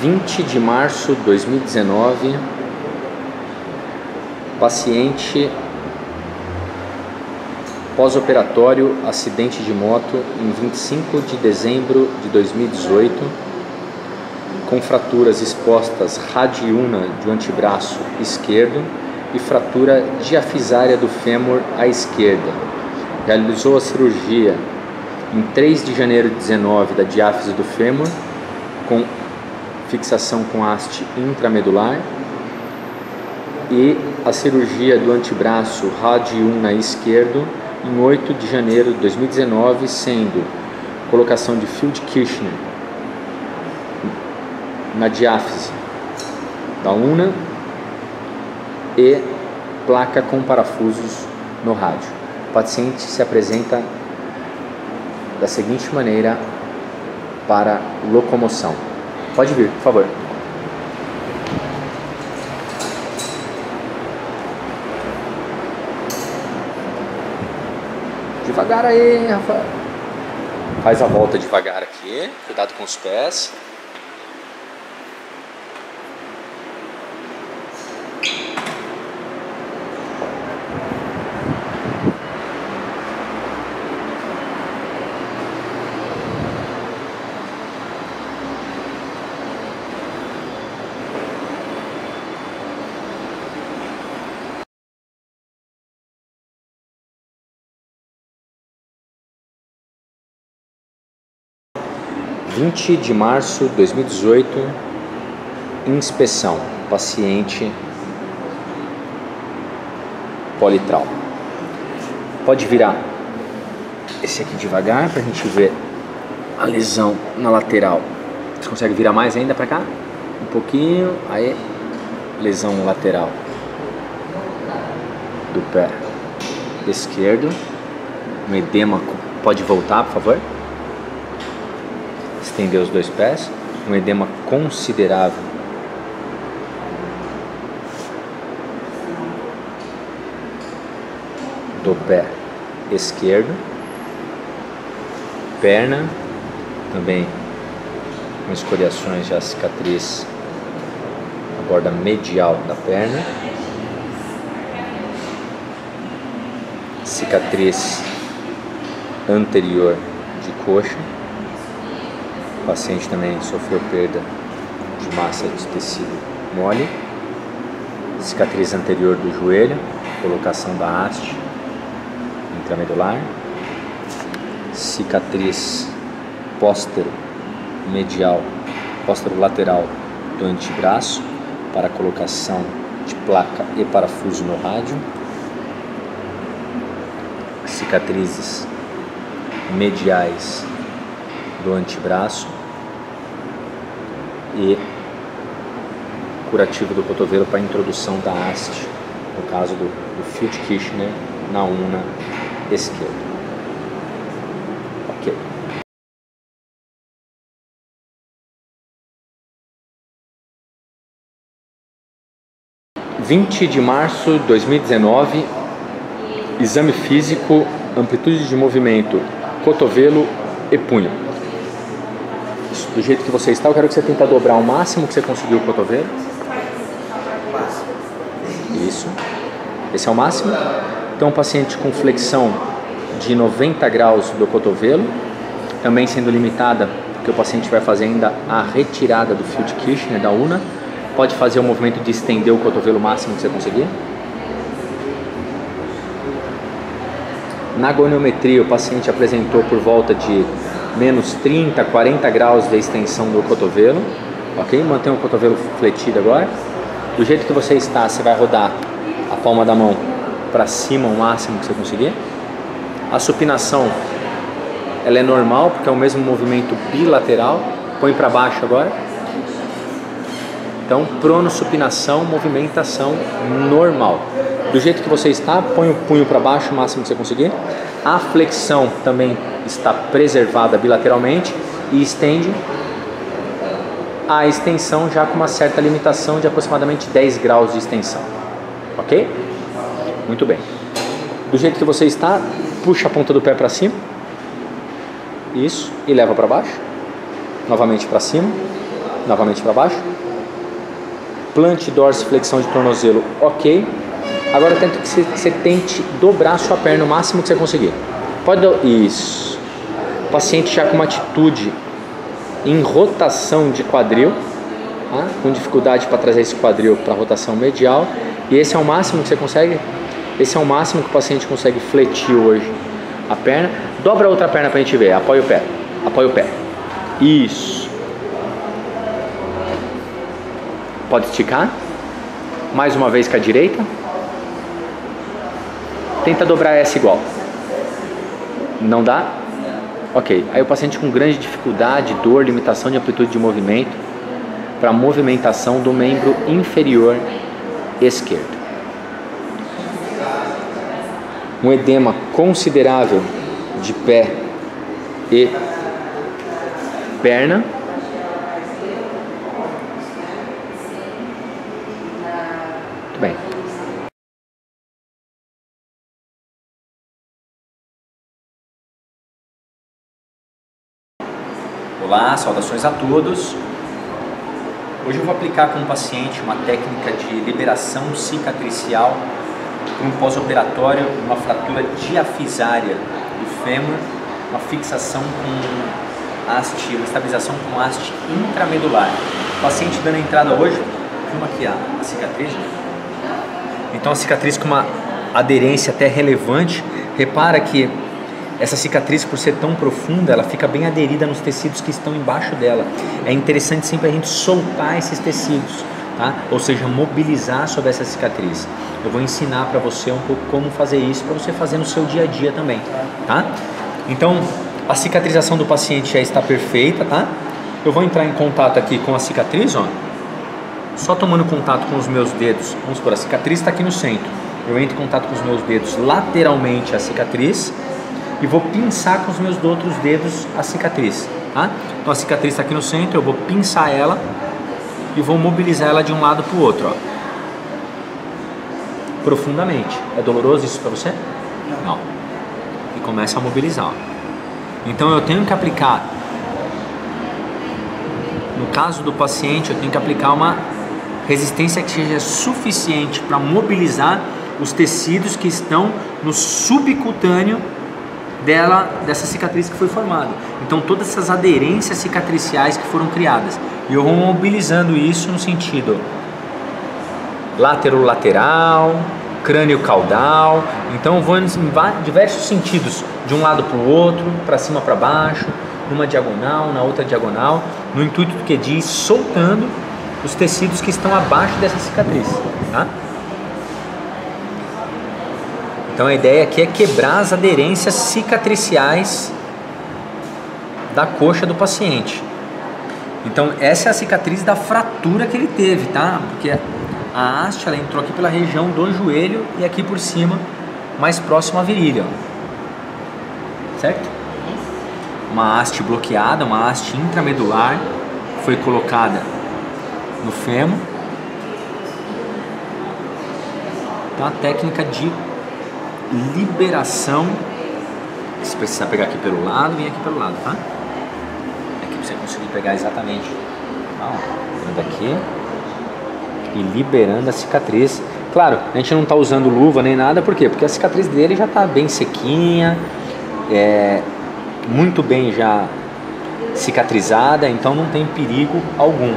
20 de março de 2019, paciente pós-operatório acidente de moto em 25 de dezembro de 2018, com fraturas expostas radiuna do antebraço esquerdo e fratura diafisária do fêmur à esquerda. Realizou a cirurgia em 3 de janeiro de 19 da diáfise do fêmur, com fixação com haste intramedular e a cirurgia do antebraço radiuna esquerdo em 8 de janeiro de 2019, sendo colocação de field Kirchner na diáfise da una e placa com parafusos no rádio. O paciente se apresenta da seguinte maneira para locomoção. Pode vir, por favor. Devagar aí, Rafael. Faz a volta devagar aqui. Cuidado com os pés. 20 de março de 2018, inspeção, paciente politrauma. Pode virar esse aqui devagar para a gente ver a lesão na lateral. Você consegue virar mais ainda para cá? Um pouquinho, aí lesão lateral do pé esquerdo, um edema. Pode voltar, por favor? Estender os dois pés, um edema considerável. Do pé esquerdo, perna, também com escoriações já cicatriz na borda medial da perna, cicatriz anterior de coxa paciente também sofreu perda de massa de tecido mole, cicatriz anterior do joelho, colocação da haste intramedular, cicatriz póstero medial, póstero lateral do antebraço para colocação de placa e parafuso no rádio, cicatrizes mediais do antebraço e curativo do cotovelo para introdução da haste, no caso do, do Field Kirchner na una esquerda. Vinte de março de 2019, exame físico, amplitude de movimento, cotovelo e punho do jeito que você está, eu quero que você tente dobrar o máximo que você conseguiu o cotovelo. Isso. Esse é o máximo. Então, paciente com flexão de 90 graus do cotovelo, também sendo limitada, porque o paciente vai fazer ainda a retirada do field Kirchner da una, pode fazer o movimento de estender o cotovelo máximo que você conseguir. Na goniometria, o paciente apresentou por volta de menos 30, 40 graus de extensão do cotovelo, ok? Mantenha o cotovelo fletido agora. Do jeito que você está, você vai rodar a palma da mão para cima o máximo que você conseguir. A supinação ela é normal porque é o mesmo movimento bilateral. Põe para baixo agora. Então, prono-supinação, movimentação normal. Do jeito que você está, põe o punho para baixo o máximo que você conseguir. A flexão também está preservada bilateralmente e estende a extensão já com uma certa limitação de aproximadamente 10 graus de extensão. Ok? Muito bem. Do jeito que você está, puxa a ponta do pé para cima. Isso. E leva para baixo. Novamente para cima. novamente para baixo. Plante dorsiflexão de tornozelo, ok. Agora eu tento que você, você tente dobrar a sua perna o máximo que você conseguir. Pode do... Isso. O paciente já com uma atitude em rotação de quadril, tá? com dificuldade para trazer esse quadril para a rotação medial. E esse é o máximo que você consegue? Esse é o máximo que o paciente consegue fletir hoje a perna. Dobra a outra perna para a gente ver. Apoia o pé. Apoia o pé. Isso. Pode esticar. Mais uma vez com a direita. Tenta dobrar essa igual. Não dá? Ok. Aí o paciente com grande dificuldade, dor, limitação de amplitude de movimento para movimentação do membro inferior esquerdo. Um edema considerável de pé e perna. Muito bem. Olá, saudações a todos. Hoje eu vou aplicar com o paciente uma técnica de liberação cicatricial para um pós-operatório, uma fratura diafisária do fêmur, uma fixação com haste, uma estabilização com haste intramedular. O paciente dando entrada hoje, filma aqui a, a cicatriz. Né? Então a cicatriz com uma aderência até relevante, repara que essa cicatriz, por ser tão profunda, ela fica bem aderida nos tecidos que estão embaixo dela. É interessante sempre a gente soltar esses tecidos, tá? Ou seja, mobilizar sobre essa cicatriz. Eu vou ensinar para você um pouco como fazer isso para você fazer no seu dia a dia também, tá? Então, a cicatrização do paciente já está perfeita, tá? Eu vou entrar em contato aqui com a cicatriz, ó. Só tomando contato com os meus dedos. Vamos supor, a cicatriz está aqui no centro. Eu entro em contato com os meus dedos lateralmente a cicatriz e vou pinçar com os meus outros dedos a cicatriz, tá? Então a cicatriz está aqui no centro, eu vou pinçar ela e vou mobilizar ela de um lado para o outro, ó. Profundamente. É doloroso isso para você? Não. E começa a mobilizar. Ó. Então eu tenho que aplicar, no caso do paciente, eu tenho que aplicar uma resistência que seja suficiente para mobilizar os tecidos que estão no subcutâneo dela, dessa cicatriz que foi formada. Então todas essas aderências cicatriciais que foram criadas. E eu vou mobilizando isso no sentido lateral-lateral, crânio-caudal. Então eu vou em diversos sentidos, de um lado para o outro, para cima para baixo, numa diagonal, na outra diagonal, no intuito do que diz, soltando os tecidos que estão abaixo dessa cicatriz, tá? Então a ideia aqui é quebrar as aderências cicatriciais da coxa do paciente. Então essa é a cicatriz da fratura que ele teve, tá? Porque a haste ela entrou aqui pela região do joelho e aqui por cima, mais próximo à virilha. Certo? Uma haste bloqueada, uma haste intramedular foi colocada no fêmur. Então a técnica de liberação. Se precisar pegar aqui pelo lado, vem aqui pelo lado, tá? Aqui pra você conseguir pegar exatamente. Ó, aqui e liberando a cicatriz. Claro, a gente não está usando luva nem nada, por quê? Porque a cicatriz dele já está bem sequinha, é, muito bem já cicatrizada, então não tem perigo algum.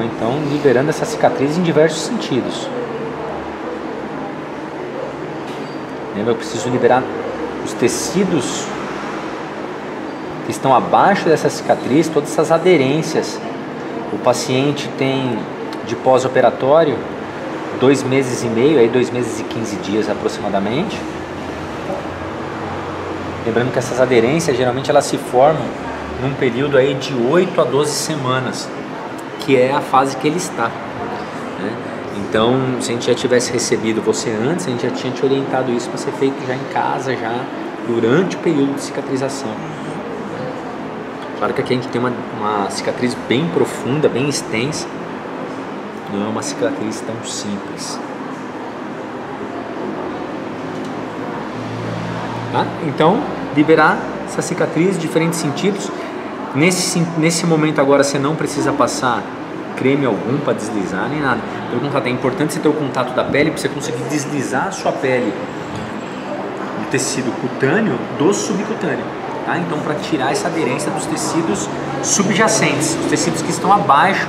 vou então liberando essa cicatriz em diversos sentidos. Lembra, eu preciso liberar os tecidos que estão abaixo dessa cicatriz, todas essas aderências. O paciente tem de pós-operatório dois meses e meio, aí dois meses e quinze dias aproximadamente. Lembrando que essas aderências geralmente elas se formam num período aí de 8 a 12 semanas que é a fase que ele está. Né? Então, se a gente já tivesse recebido você antes, a gente já tinha te orientado isso para ser feito já em casa, já durante o período de cicatrização. Claro que aqui a gente tem uma, uma cicatriz bem profunda, bem extensa, não é uma cicatriz tão simples. Tá? Então, liberar essa cicatriz, diferentes sentidos. Nesse, nesse momento agora você não precisa passar creme algum para deslizar nem nada. Pelo contrário, é importante você ter o contato da pele para você conseguir deslizar a sua pele do tecido cutâneo do subcutâneo. Tá? Então, para tirar essa aderência dos tecidos subjacentes, os tecidos que estão abaixo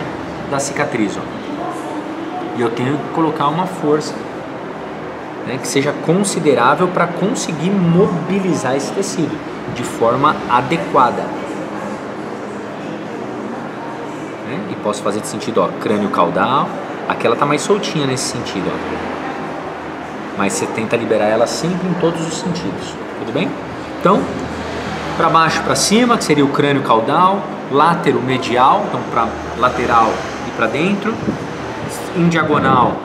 da cicatriz. Ó. E eu tenho que colocar uma força né, que seja considerável para conseguir mobilizar esse tecido de forma adequada. Né? E posso fazer de sentido, ó, crânio caudal, aquela tá mais soltinha nesse sentido, ó. Mas você tenta liberar ela sempre em todos os sentidos, tudo bem? Então, para baixo, para cima, que seria o crânio caudal, látero medial, então para lateral e para dentro, em diagonal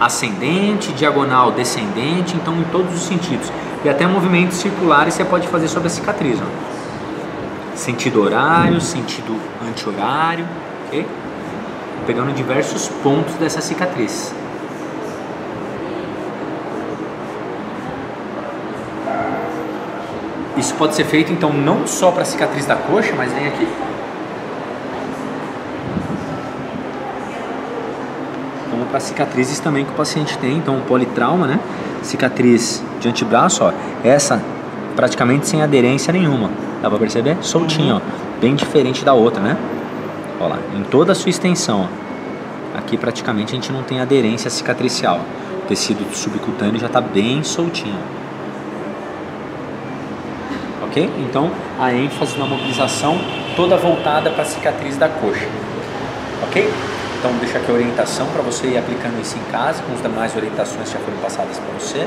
ascendente, diagonal descendente, então em todos os sentidos. E até movimentos circulares você pode fazer sobre a cicatriz. Ó. Sentido horário, sentido anti-horário, ok? Pegando diversos pontos dessa cicatriz. Isso pode ser feito então não só para a cicatriz da coxa, mas vem aqui. Como para cicatrizes também que o paciente tem, então politrauma, né? Cicatriz de antebraço, ó, essa praticamente sem aderência nenhuma. Dá para perceber? Soltinho, uhum. ó, bem diferente da outra, né? Olha lá, em toda a sua extensão. Ó. Aqui praticamente a gente não tem aderência cicatricial. O tecido subcutâneo já está bem soltinho ok? Então a ênfase na mobilização toda voltada para a cicatriz da coxa, ok? Então deixa aqui a orientação para você ir aplicando isso em casa, com as demais orientações que já foram passadas para você.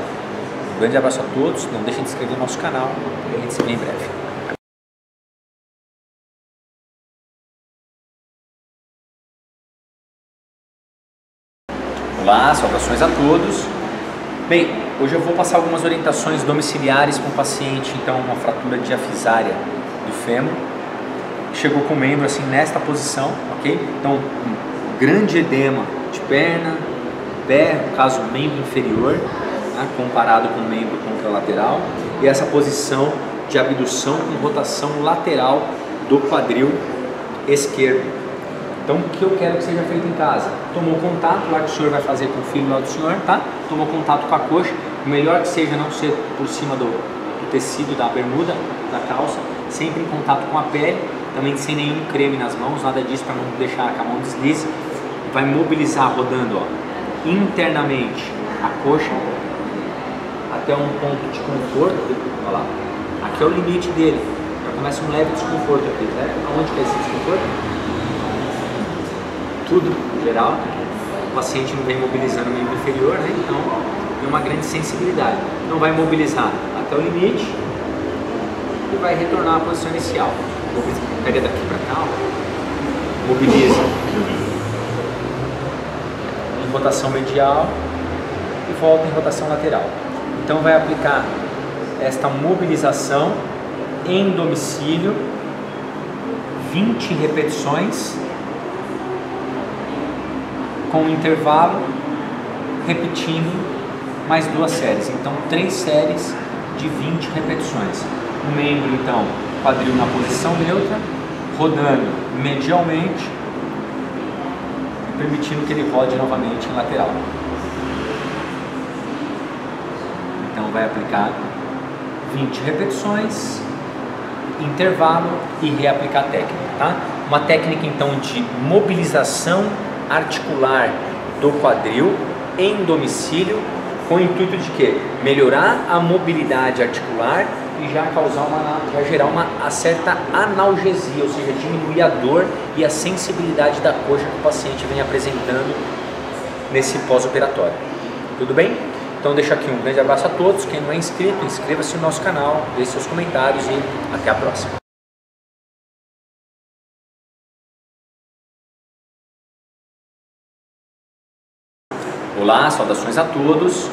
Um grande abraço a todos, não deixem de inscrever no nosso canal e a gente se vê em breve. Olá, saudações a todos. Bem, Hoje eu vou passar algumas orientações domiciliares com o paciente, então uma fratura diafisária do fêmur. Chegou com o membro assim nesta posição, ok? Então, um grande edema de perna, pé, no caso membro inferior, né, comparado com o membro contralateral, e essa posição de abdução com rotação lateral do quadril esquerdo. Então, o que eu quero que seja feito em casa? Tomou contato, lá que o senhor vai fazer com o filho lá do senhor, tá? Tomou contato com a coxa, o melhor que seja não ser por cima do, do tecido da bermuda, da calça, sempre em contato com a pele, também sem nenhum creme nas mãos, nada disso para não deixar a mão deslize. Vai mobilizar rodando ó, internamente a coxa até um ponto de conforto. Olha lá, aqui é o limite dele. Já começa um leve desconforto aqui, né? Aonde que é esse desconforto? Tudo geral, o paciente não vem mobilizando o membro inferior, né? então tem uma grande sensibilidade. Então vai mobilizar até o limite e vai retornar à posição inicial. Pega daqui para cá, mobiliza em rotação medial e volta em rotação lateral. Então vai aplicar esta mobilização em domicílio 20 repetições com um intervalo, repetindo mais duas séries. Então, três séries de 20 repetições. O membro, então, quadril na posição neutra, rodando medialmente, permitindo que ele rode novamente em lateral. Então, vai aplicar 20 repetições, intervalo e reaplicar a técnica, tá? Uma técnica, então, de mobilização articular do quadril em domicílio com o intuito de quê? Melhorar a mobilidade articular e já causar uma, já gerar uma certa analgesia, ou seja, diminuir a dor e a sensibilidade da coxa que o paciente vem apresentando nesse pós-operatório. Tudo bem? Então deixo aqui um grande abraço a todos. Quem não é inscrito, inscreva-se no nosso canal, deixe seus comentários e até a próxima. Olá, saudações a todos.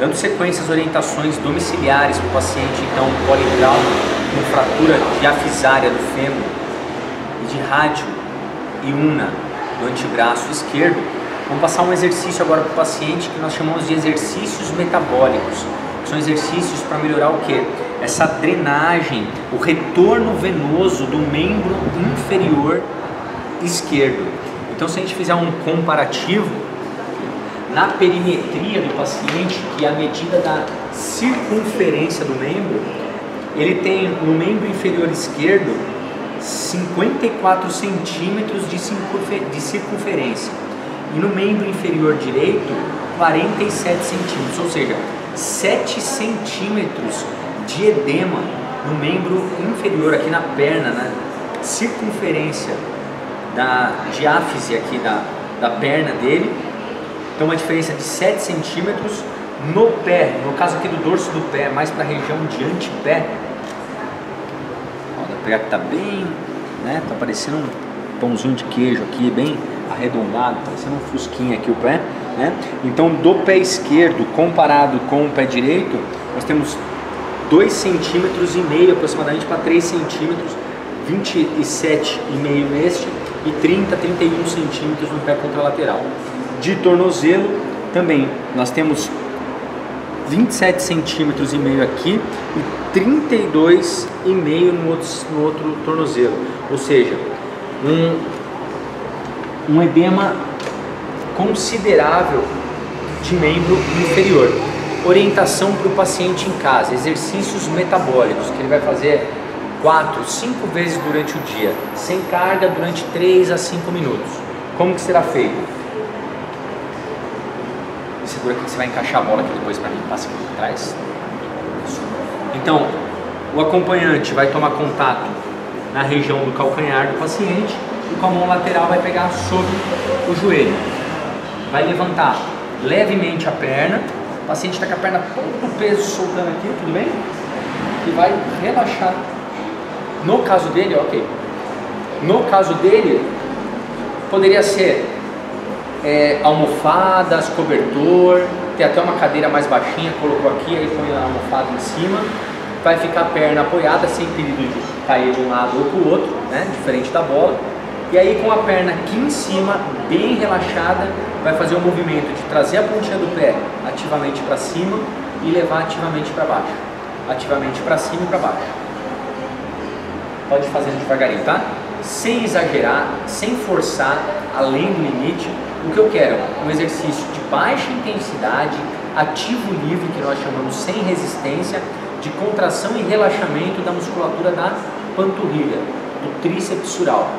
Dando sequência às orientações domiciliares para o paciente, então, politrauma com fratura diafisária do fêmur e de rádio e una do antebraço esquerdo, vamos passar um exercício agora para o paciente que nós chamamos de exercícios metabólicos. São exercícios para melhorar o que? essa drenagem, o retorno venoso do membro inferior esquerdo. Então, se a gente fizer um comparativo, na perimetria do paciente, que é a medida da circunferência do membro, ele tem no membro inferior esquerdo 54 centímetros de circunferência e no membro inferior direito 47 centímetros, ou seja, 7 centímetros de edema no membro inferior aqui na perna, na circunferência da diáfise aqui da, da perna dele. Então uma diferença de 7 centímetros no pé, no caso aqui do dorso do pé, mais para a região de antepé. Olha, pegar que está bem, né? Tá parecendo um pãozinho de queijo aqui, bem arredondado, parecendo um fusquinha aqui o pé, né? Então do pé esquerdo comparado com o pé direito, nós temos 2 centímetros e meio aproximadamente para 3 centímetros, 27,5 neste e 30, 31 centímetros no pé contralateral. De tornozelo também nós temos 27 centímetros e meio aqui e 32 e meio no outro, no outro tornozelo, ou seja, um, um edema considerável de membro inferior. Orientação para o paciente em casa, exercícios metabólicos que ele vai fazer 4, 5 vezes durante o dia, sem carga durante 3 a 5 minutos. Como que será feito? Segura aqui que você vai encaixar a bola aqui depois para mim, passa aqui por trás. Então, o acompanhante vai tomar contato na região do calcanhar do paciente e com a mão lateral vai pegar sobre o joelho. Vai levantar levemente a perna, o paciente está com a perna todo o peso soltando aqui, tudo bem? E vai relaxar. No caso dele, ok. No caso dele, poderia ser é, almofadas, cobertor, tem até uma cadeira mais baixinha, colocou aqui, aí põe a almofada em cima, vai ficar a perna apoiada sem perigo de cair de um lado ou para o outro, né, diferente da bola. E aí com a perna aqui em cima, bem relaxada, vai fazer o movimento de trazer a pontinha do pé ativamente para cima e levar ativamente para baixo. Ativamente para cima e para baixo. Pode fazer devagarinho, tá? Sem exagerar, sem forçar, além do limite. O que eu quero? Um exercício de baixa intensidade, ativo livre, que nós chamamos sem resistência, de contração e relaxamento da musculatura da panturrilha, do tríceps sural.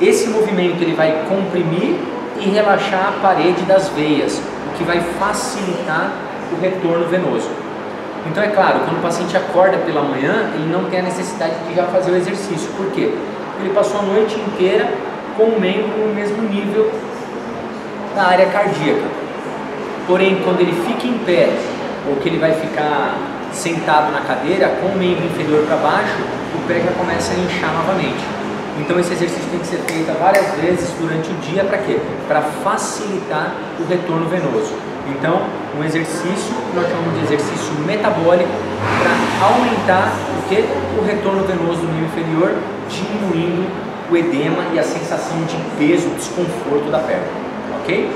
Esse movimento ele vai comprimir e relaxar a parede das veias, o que vai facilitar o retorno venoso. Então é claro, quando o paciente acorda pela manhã, ele não tem a necessidade de já fazer o exercício. Por quê? Porque ele passou a noite inteira com o membro no mesmo nível da área cardíaca. Porém, quando ele fica em pé, ou que ele vai ficar sentado na cadeira, com o membro inferior para baixo, o pé já começa a inchar novamente. Então esse exercício tem que ser feito várias vezes durante o dia para quê? Para facilitar o retorno venoso. Então, um exercício nós chamamos de exercício metabólico para aumentar o que? O retorno venoso do nível inferior, diminuindo o edema e a sensação de peso, desconforto da perna, ok?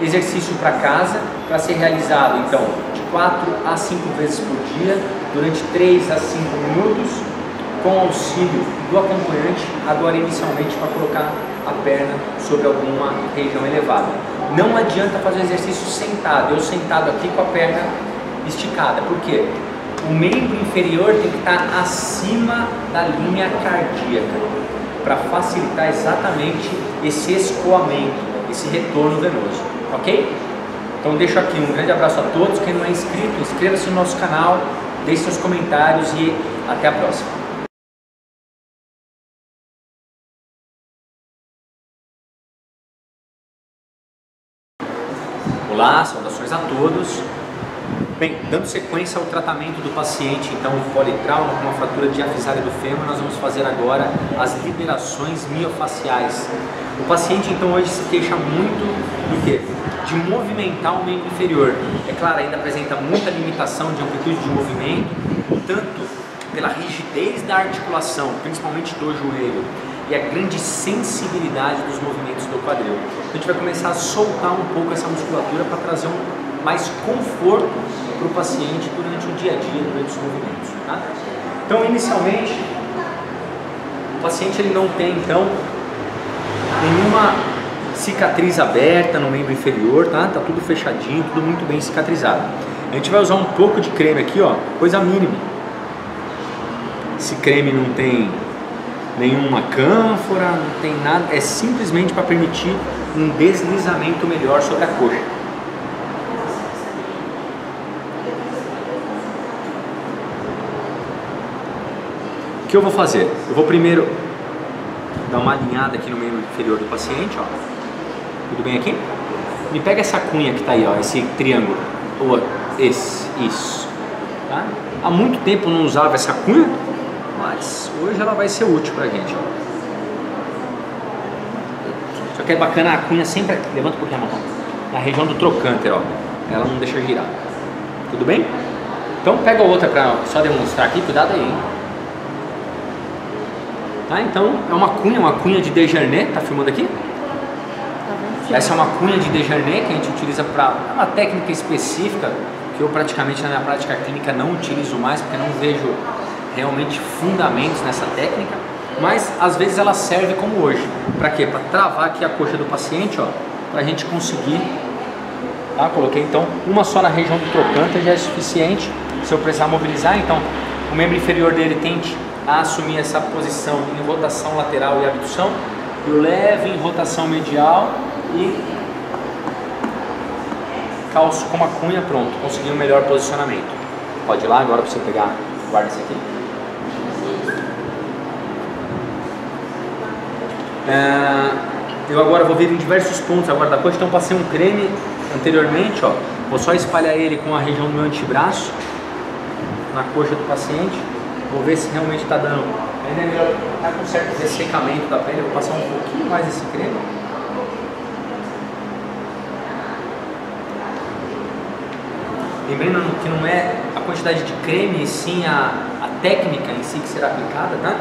Exercício para casa, para ser realizado então de 4 a 5 vezes por dia, durante 3 a 5 minutos, com auxílio do acompanhante, agora inicialmente para colocar a perna sobre alguma região elevada. Não adianta fazer exercício sentado, eu sentado aqui com a perna esticada, por quê? O membro inferior tem que estar acima da linha cardíaca, para facilitar exatamente esse escoamento, esse retorno venoso, ok? Então deixo aqui um grande abraço a todos, quem não é inscrito, inscreva-se no nosso canal, deixe seus comentários e até a próxima. Olá, saudações a todos. Bem, dando sequência ao tratamento do paciente, então, politrauma com uma fratura diafisária do fêmur, nós vamos fazer agora as liberações miofaciais. O paciente, então, hoje se queixa muito do quê? De movimentar o membro inferior. É claro, ainda apresenta muita limitação de amplitude de movimento, tanto pela rigidez da articulação, principalmente do joelho, e a grande sensibilidade dos movimentos do quadril. Então a gente vai começar a soltar um pouco essa musculatura para trazer um mais conforto para o paciente durante o dia a dia, durante os movimentos. Tá? Então, inicialmente, o paciente ele não tem então nenhuma cicatriz aberta no membro inferior, tá? Tá tudo fechadinho, tudo muito bem cicatrizado. A gente vai usar um pouco de creme aqui, ó, coisa mínima. Esse creme não tem nenhuma cânfora, não tem nada, é simplesmente para permitir um deslizamento melhor sobre a coxa. Que eu vou fazer? Eu vou primeiro dar uma alinhada aqui no membro inferior do paciente, ó. Tudo bem aqui? Me pega essa cunha que está aí, ó, esse triângulo. Ou esse, isso. Tá? Há muito tempo não usava essa cunha, mas hoje ela vai ser útil pra gente, ó. Só que é bacana a cunha sempre, levanta um pouquinho a mão, na região do trocânter, ó. Ela não deixa girar. Tudo bem? Então pega outra para só demonstrar aqui, cuidado aí. Hein? Tá? Então é uma cunha, uma cunha de Desjardins, tá filmando aqui? Tá Essa é uma cunha de Desjardins que a gente utiliza para é uma técnica específica que eu praticamente na minha prática clínica não utilizo mais porque não vejo realmente fundamentos nessa técnica, mas às vezes ela serve como hoje. Para quê? Para travar aqui a coxa do paciente, ó, para a gente conseguir. Tá? Coloquei então uma só na região do trocante já é suficiente. Se eu precisar mobilizar, então o membro inferior dele tente a assumir essa posição em rotação lateral e abdução, eu levo em rotação medial e calço com uma cunha, pronto, consegui um melhor posicionamento. Pode ir lá agora para você pegar, guarda esse aqui. É, eu agora vou vir em diversos pontos agora da coxa, então passei um creme anteriormente, ó, vou só espalhar ele com a região do meu antebraço, na coxa do paciente, vou ver se realmente está dando, ainda é melhor, está com certo dessecamento da pele, vou passar um pouquinho mais esse creme, Lembrando que não é a quantidade de creme, e sim a, a técnica em si que será aplicada, tá?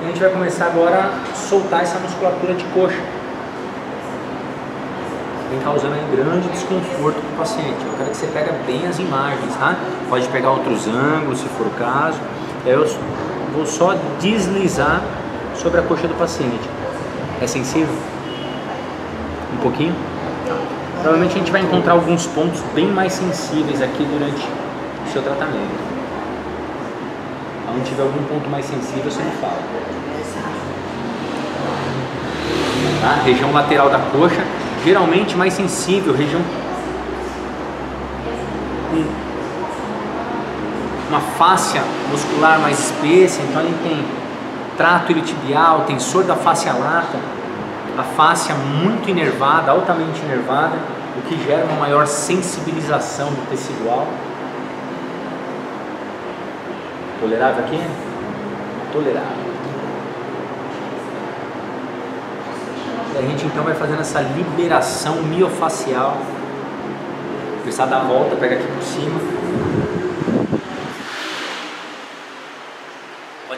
E a gente vai começar agora a soltar essa musculatura de coxa. Vem causando aí grande desconforto para o paciente. Eu quero que você pegue bem as imagens, tá? Pode pegar outros ângulos se for o caso. Eu vou só deslizar sobre a coxa do paciente. É sensível? Um pouquinho? Provavelmente a gente vai encontrar alguns pontos bem mais sensíveis aqui durante o seu tratamento. Onde tiver algum ponto mais sensível, você me fala. Tá? Região lateral da coxa, geralmente mais sensível, região uma fáscia muscular mais espessa, então ele tem trato iliotibial, tensor da fáscia lata, a fáscia muito inervada, altamente inervada, o que gera uma maior sensibilização do tecidual. Tolerável aqui? Tolerável. E a gente então vai fazendo essa liberação miofacial. Começar a dar a volta, pega aqui por cima.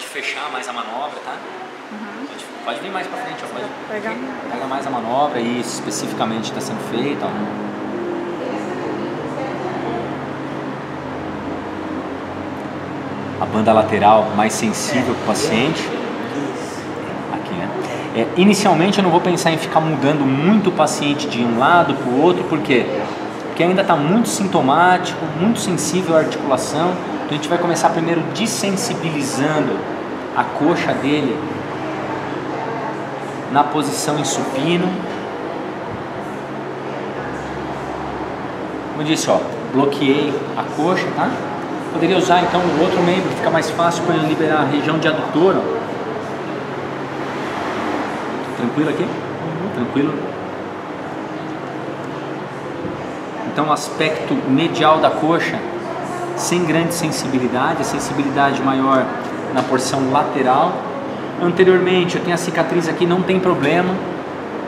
Fechar mais a manobra, tá? Uhum. Pode, pode, vir mais pra frente, ó. Pode, Pega. pega mais a manobra e isso especificamente está sendo feito, ó. A banda lateral mais sensível para o paciente. Aqui, né? É, inicialmente eu não vou pensar em ficar mudando muito o paciente de um lado para o outro, por quê? Porque ainda está muito sintomático, muito sensível à articulação. Então a gente vai começar primeiro desensibilizando a coxa dele na posição em supino. Como disse, ó, bloqueei a coxa, tá? Poderia usar então o outro membro, fica mais fácil para ele liberar a região de adutor. Ó. Tranquilo aqui? Uhum. Tranquilo? Então, aspecto medial da coxa, sem grande sensibilidade, a sensibilidade maior na porção lateral Anteriormente eu tenho a cicatriz aqui, não tem problema,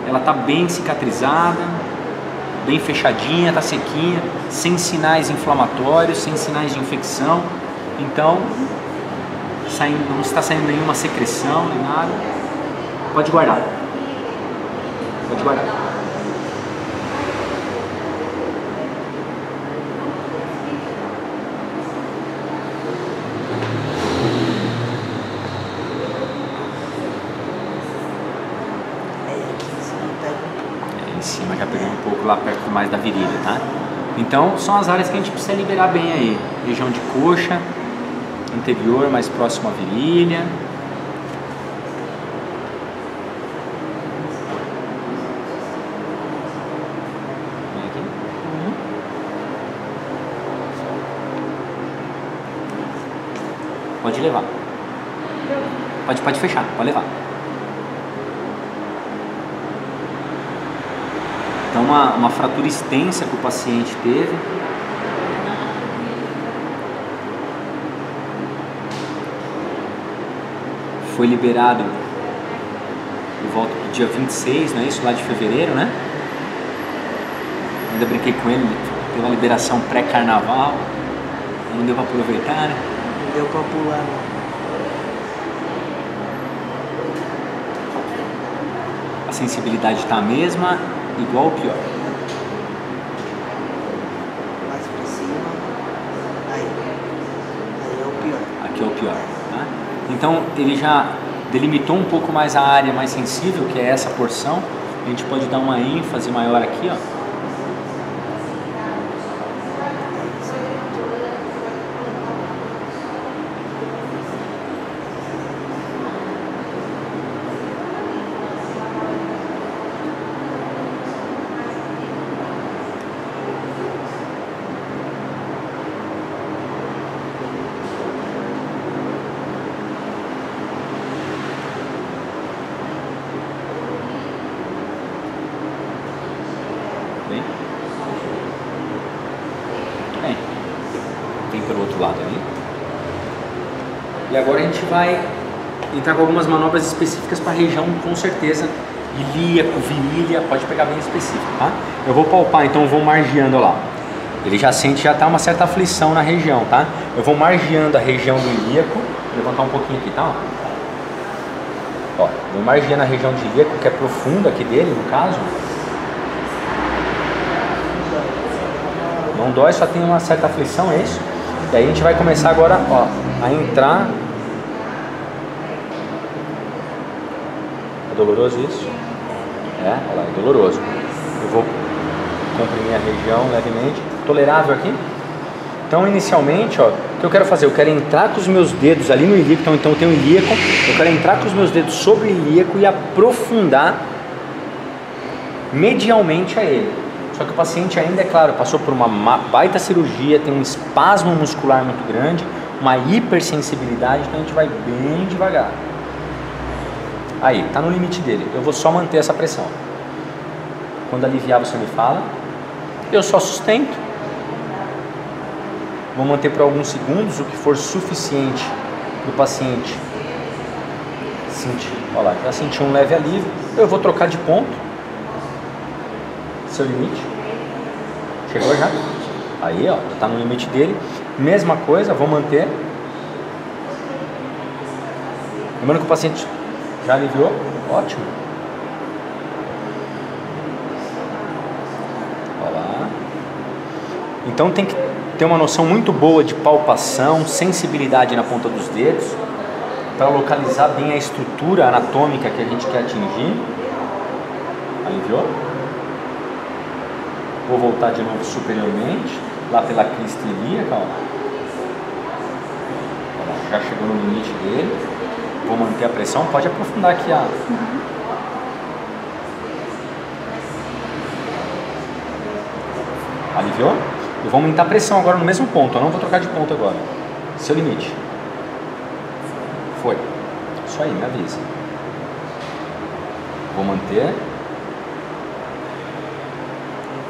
ela está bem cicatrizada, bem fechadinha, está sequinha, sem sinais inflamatórios, sem sinais de infecção. Então saindo, não está saindo nenhuma secreção nem nada. Pode guardar. Pode guardar. em cima, já pegando um pouco lá mais da virilha, tá? Então, são as áreas que a gente precisa liberar bem aí. Região de coxa, interior mais próximo à virilha. Aqui. Pode levar. Pode, pode fechar, pode levar. Então, uma, uma fratura extensa que o paciente teve. Foi liberado por volta do dia 26, não é isso? Lá de fevereiro, né? Ainda brinquei com ele, teve uma liberação pré-carnaval. Não deu pra aproveitar, né? Não deu pra pular, não. A sensibilidade está a mesma, igual ou pior? Mais pra cima. Aí. Aí é o pior. Aqui é o pior. Tá? Então ele já delimitou um pouco mais a área mais sensível, que é essa porção. A gente pode dar uma ênfase maior aqui, ó. Bem. Bem. Vem pelo outro lado aí. E agora a gente vai entrar com algumas manobras específicas para a região, com certeza, ilíaco, virilha, pode pegar bem específico, tá? Eu vou palpar, então eu vou margeando lá. Ele já sente, já tá uma certa aflição na região, tá? Eu vou margeando a região do ilíaco, vou levantar um pouquinho aqui, tá? Ó, vou margeando a região de ilíaco, que é profunda aqui dele, no caso. Não dói, só tem uma certa aflição, é isso? E aí a gente vai começar agora, ó, a entrar. Doloroso isso? É, olha lá, é doloroso. Eu vou comprimir a região levemente. Tolerável aqui? Então, inicialmente, ó, o que eu quero fazer? Eu quero entrar com os meus dedos ali no ilíaco, então, então eu tenho ilíaco, eu quero entrar com os meus dedos sobre o ilíaco e aprofundar medialmente a ele. Só que o paciente ainda, é claro, passou por uma baita cirurgia, tem um espasmo muscular muito grande, uma hipersensibilidade, então a gente vai bem devagar. Aí, tá no limite dele. Eu vou só manter essa pressão. Quando aliviar, você me fala. Eu só sustento. Vou manter por alguns segundos, o que for suficiente para o paciente sentir. Olha lá, já senti um leve alívio. Eu vou trocar de ponto. Seu limite. Chegou já? Aí, ó, tá no limite dele. Mesma coisa, vou manter. Lembrando que o paciente já aliviou. Ótimo. Olha lá. Então tem que ter uma noção muito boa de palpação, sensibilidade na ponta dos dedos, para localizar bem a estrutura anatômica que a gente quer atingir. Aliviou? Vou voltar de novo superiormente, lá pela crista ilíaca, ó. Já chegou no limite dele. Vou manter a pressão, pode aprofundar aqui a. Aliviou? Eu vou aumentar a pressão agora no mesmo ponto, eu não vou trocar de ponto agora. Seu limite. Foi. Isso aí, me avisa. Vou manter.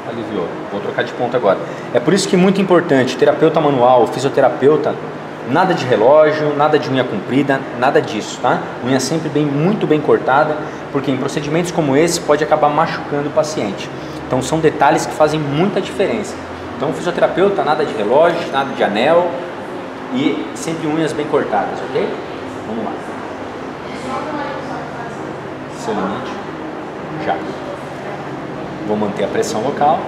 Aliviou. Vou trocar de ponto agora. É por isso que é muito importante, terapeuta manual, fisioterapeuta, nada de relógio, nada de unha comprida, nada disso, tá? Unha sempre bem, muito bem cortada, porque em procedimentos como esse pode acabar machucando o paciente. Então são detalhes que fazem muita diferença. Então fisioterapeuta, nada de relógio, nada de anel e sempre unhas bem cortadas, ok? Vamos lá. Limite. Já. Vou manter a pressão local.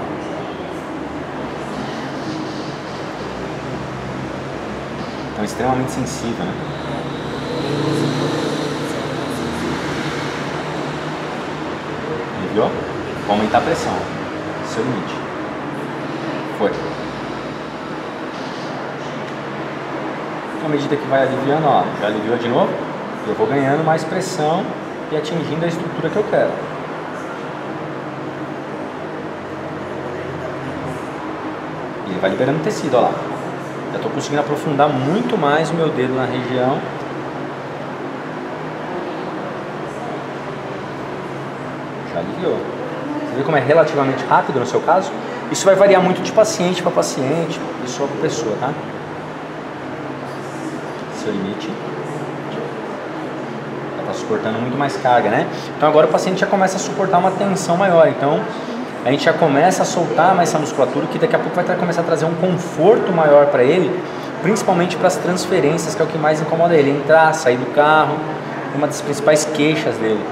Então, extremamente sensível, né? Aliviou? Vou aumentar a pressão. Seu limite. Foi. À medida que vai aliviando, ó, já aliviou de novo, eu vou ganhando mais pressão e atingindo a estrutura que eu quero. E ele vai liberando tecido, ó lá. Já estou conseguindo aprofundar muito mais o meu dedo na região. Já aliviou. Você vê como é relativamente rápido no seu caso? Isso vai variar muito de paciente para paciente, pessoa para pessoa, tá? Seu limite. Já está suportando muito mais carga, né? Então agora o paciente já começa a suportar uma tensão maior. Então a gente já começa a soltar mais essa musculatura que daqui a pouco vai começar a trazer um conforto maior para ele, principalmente para as transferências, que é o que mais incomoda ele, entrar, sair do carro, uma das principais queixas dele.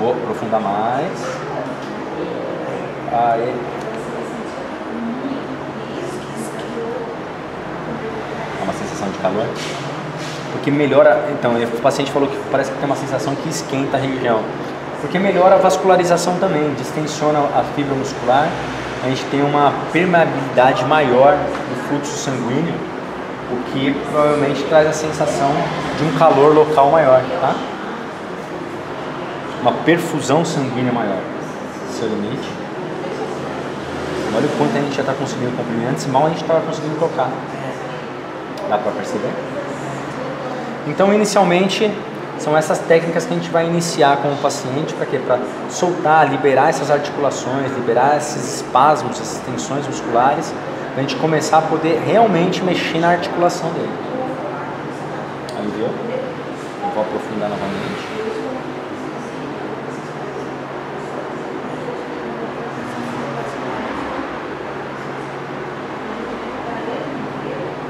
Vou aprofundar mais. Aí. É uma sensação de calor? Porque melhora. Então, o paciente falou que parece que tem uma sensação que esquenta a região porque melhora a vascularização também, distensiona a fibra muscular, a gente tem uma permeabilidade maior do fluxo sanguíneo, o que provavelmente traz a sensação de um calor local maior, tá? Uma perfusão sanguínea maior. Seu limite. Olha o quanto a gente já está conseguindo comprimir. Antes mal a gente estava conseguindo tocar. Dá para perceber? Então, inicialmente, são essas técnicas que a gente vai iniciar com o paciente para quê? Para soltar, liberar essas articulações, liberar esses espasmos, essas tensões musculares, para a gente começar a poder realmente mexer na articulação dele. Aí viu? Eu vou aprofundar novamente.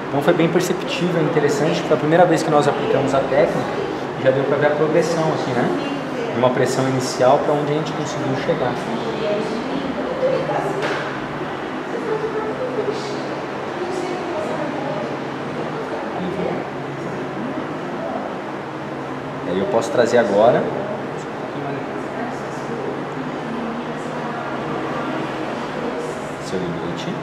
Então foi bem perceptível, interessante, foi a primeira vez que nós aplicamos a técnica já deu para ver a progressão aqui, né? De uma pressão inicial para onde a gente conseguiu chegar. E aí eu posso trazer agora seu limite.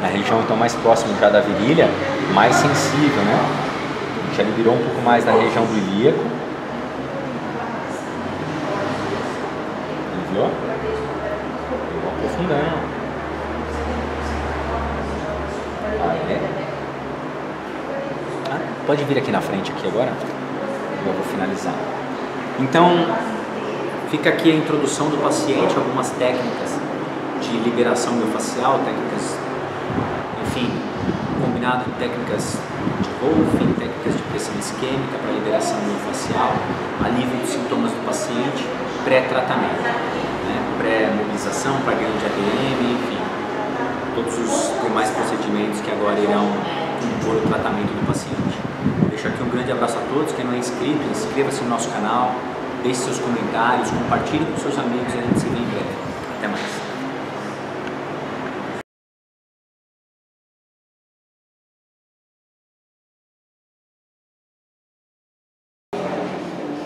Na região então mais próxima já da virilha, mais sensível, né? Já liberou um pouco mais na região do ilíaco. Viu? Eu vou aprofundando. Aí. Ah, pode vir aqui na frente aqui agora? Eu vou finalizar. Então, fica aqui a introdução do paciente, algumas técnicas de liberação miofascial, técnicas, enfim, combinado técnicas de Wolf, técnicas de pressão isquêmica para liberação miofascial, alívio dos sintomas do paciente, pré-tratamento, né? pré-mobilização para ganho de ADM, enfim, todos os demais procedimentos que agora irão compor o tratamento do paciente. Deixo aqui um grande abraço a todos, quem não é inscrito, inscreva-se no nosso canal, deixe seus comentários, compartilhe com seus amigos e a gente se vê em breve. Até mais.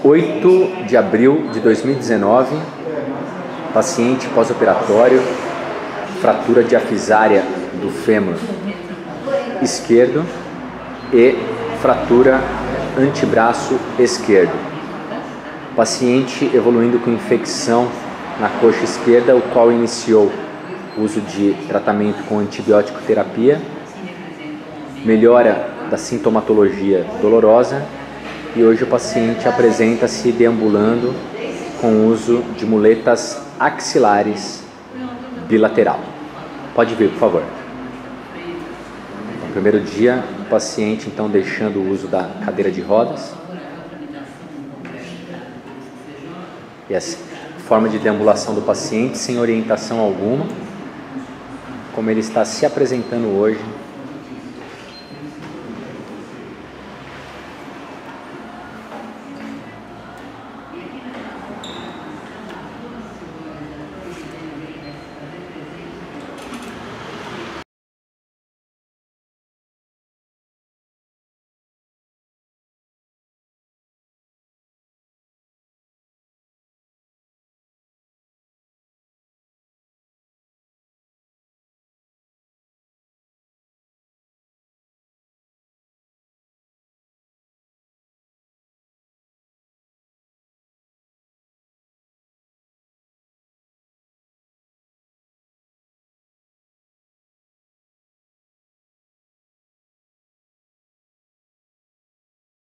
8 de abril de 2019, paciente pós-operatório, fratura diafisária do fêmur esquerdo e fratura antebraço esquerdo. Paciente evoluindo com infecção na coxa esquerda, o qual iniciou uso de tratamento com antibiótico terapia, melhora da sintomatologia dolorosa e hoje o paciente apresenta-se deambulando com uso de muletas axilares bilateral. Pode vir, por favor. No primeiro dia, o paciente então deixando o uso da cadeira de rodas. E essa forma de deambulação do paciente sem orientação alguma, como ele está se apresentando hoje